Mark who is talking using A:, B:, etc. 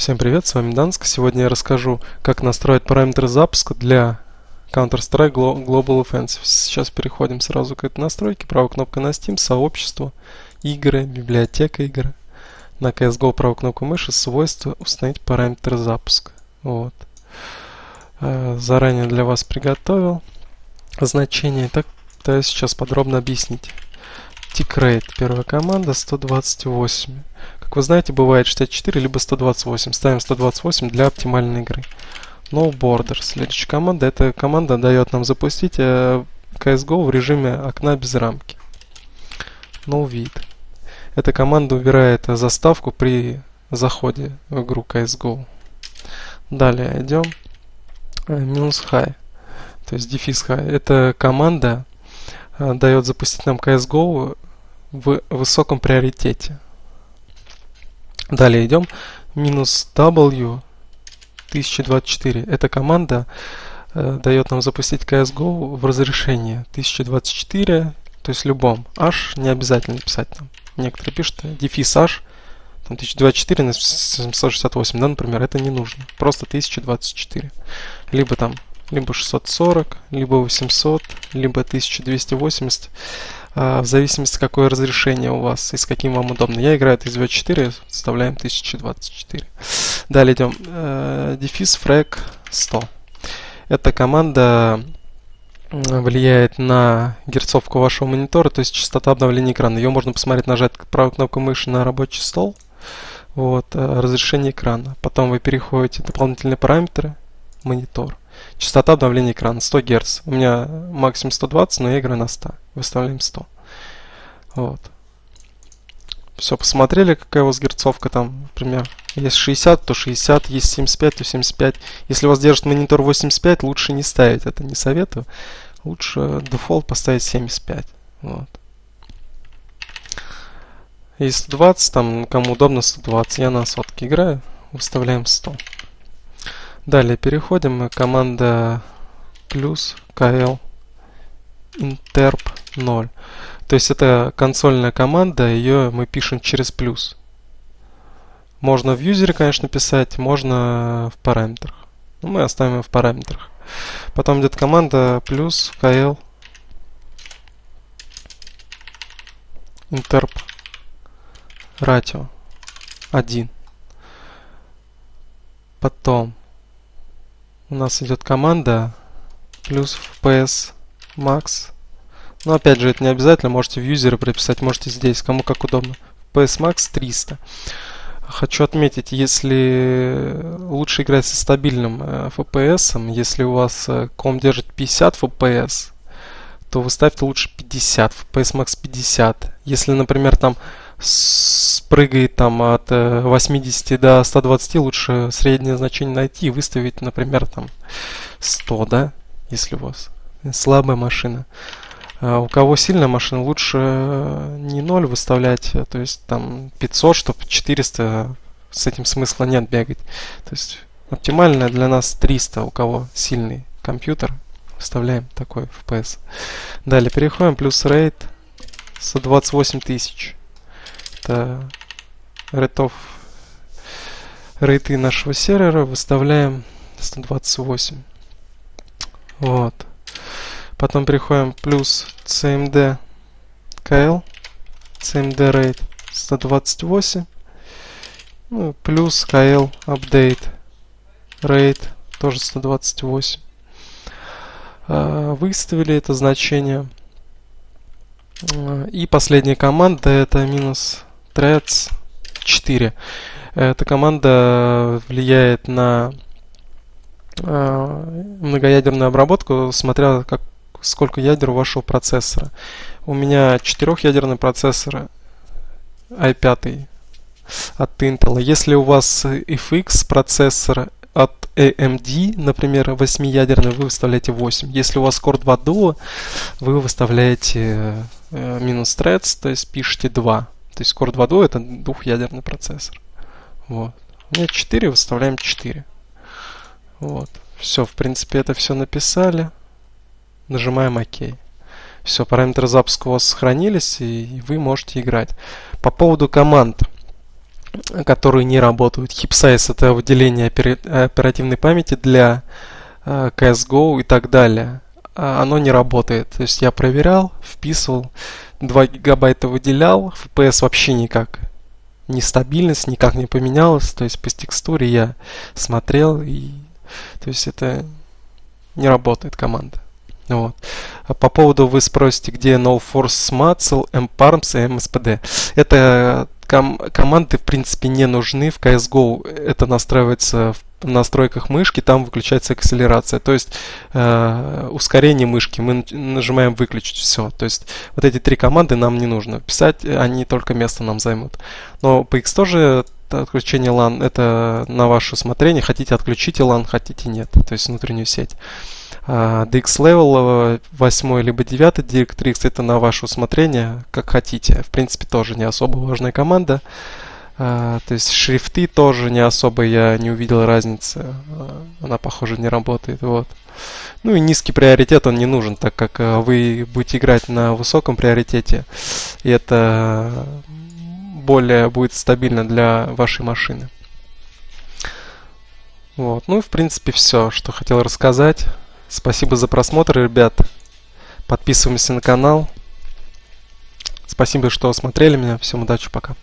A: Всем привет, с вами Данск. Сегодня я расскажу, как настроить параметры запуска для Counter-Strike Global Offensive. Сейчас переходим сразу к этой настройке. Правая кнопка на Steam, сообщество, игры, библиотека игр. На CSGO правая кнопка мыши, свойства, установить параметры запуска. Вот. Э, заранее для вас приготовил значение. Так пытаюсь сейчас подробно объяснить. Tick первая команда, 128. Как вы знаете, бывает 64 либо 128. Ставим 128 для оптимальной игры. No Border. Следующая команда. Эта команда дает нам запустить CSGO э, в режиме окна без рамки. No Vid. Эта команда убирает заставку при заходе в игру CSGO. Далее идем. Э, минус high. То есть дефис high. Эта команда э, дает запустить нам CSGO в высоком приоритете. Далее идем. Минус W 1024. Эта команда э, дает нам запустить CSGO в разрешении 1024, то есть любом. H не обязательно писать там. Некоторые пишут дефис H, там 1024 на 768, да, например, это не нужно. Просто 1024. Либо там, либо 640, либо 800, либо 1280. А, в зависимости, какое разрешение у вас и с каким вам удобно. Я играю из 4 вставляем 1024. Далее идем. Э, дефис фраг 100. Эта команда влияет на герцовку вашего монитора, то есть частота обновления экрана. Ее можно посмотреть, нажать правой кнопкой мыши на рабочий стол. Вот, э, разрешение экрана. Потом вы переходите в дополнительные параметры, монитор. Частота обновления экрана 100 Гц. У меня максимум 120, но я играю на 100. Выставляем 100. Вот. Все, посмотрели, какая у вас герцовка там, например. Если 60, то 60, если 75, то 75. Если у вас держит монитор 85, лучше не ставить, это не советую. Лучше дефолт поставить 75. Вот. Если 120, там кому удобно 120, я на сотке играю, выставляем 100. Далее переходим, команда плюс kl interp 0. То есть это консольная команда, ее мы пишем через плюс. Можно в юзере, конечно, писать, можно в параметрах. Но ну, мы оставим ее в параметрах. Потом идет команда плюс kl interp ratio 1. Потом у нас идет команда плюс FPS max. Но опять же, это не обязательно, можете в юзере прописать, можете здесь, кому как удобно. FPS max 300. Хочу отметить, если лучше играть со стабильным э, FPS, если у вас э, комп держит 50 FPS, то вы ставьте лучше 50, FPS max 50. Если, например, там спрыгает там от 80 э, до 120, лучше среднее значение найти и выставить, например, там 100, да, если у вас слабая машина. А у кого сильная машина, лучше э, не 0 выставлять, а, то есть там 500, чтобы 400, с этим смысла нет бегать. То есть оптимальная для нас 300, у кого сильный компьютер, вставляем такой FPS. Далее переходим, плюс рейд 128 тысяч это рейтов, рейты нашего сервера выставляем 128. Вот. Потом переходим плюс cmd kl, cmd rate 128, ну, плюс kl update rate тоже 128. А, выставили это значение. А, и последняя команда это минус threads 4. Эта команда влияет на э, многоядерную обработку, смотря как, сколько ядер у вашего процессора. У меня четырехъядерный процессор i5 от Intel. Если у вас FX процессор от AMD, например, 8-ядерный, вы выставляете 8. Если у вас Core 2 Duo, вы выставляете э, минус threads, то есть пишите 2. То есть Core 2 Duo это двухъядерный процессор. Вот. У меня 4, выставляем 4. Вот. Все, в принципе, это все написали. Нажимаем ОК. Все, параметры запуска у вас сохранились, и вы можете играть. По поводу команд. которые не работают. Heap size это выделение оперативной памяти для э, CSGO и так далее. А оно не работает. То есть я проверял, вписывал, 2 гигабайта выделял, FPS вообще никак. Нестабильность никак не поменялась. То есть по текстуре я смотрел и... То есть это не работает команда. Вот. А по поводу вы спросите, где No Force Muscle, MParms и MSPD. Это ком команды, в принципе, не нужны в CSGO. Это настраивается в настройках мышки, там выключается акселерация. То есть э, ускорение мышки мы нажимаем выключить все. То есть вот эти три команды нам не нужно писать, они только место нам займут. Но PX тоже отключение LAN это на ваше усмотрение. Хотите отключите LAN, хотите нет. То есть внутреннюю сеть. А, DX Level 8 либо 9 Directrix это на ваше усмотрение, как хотите. В принципе, тоже не особо важная команда. А, то есть шрифты тоже не особо я не увидел разницы. А, она, похоже, не работает. Вот. Ну и низкий приоритет он не нужен, так как вы будете играть на высоком приоритете. И это более будет стабильно для вашей машины. Вот. Ну и в принципе все, что хотел рассказать. Спасибо за просмотр, ребят. Подписываемся на канал. Спасибо, что смотрели меня. Всем удачи, пока.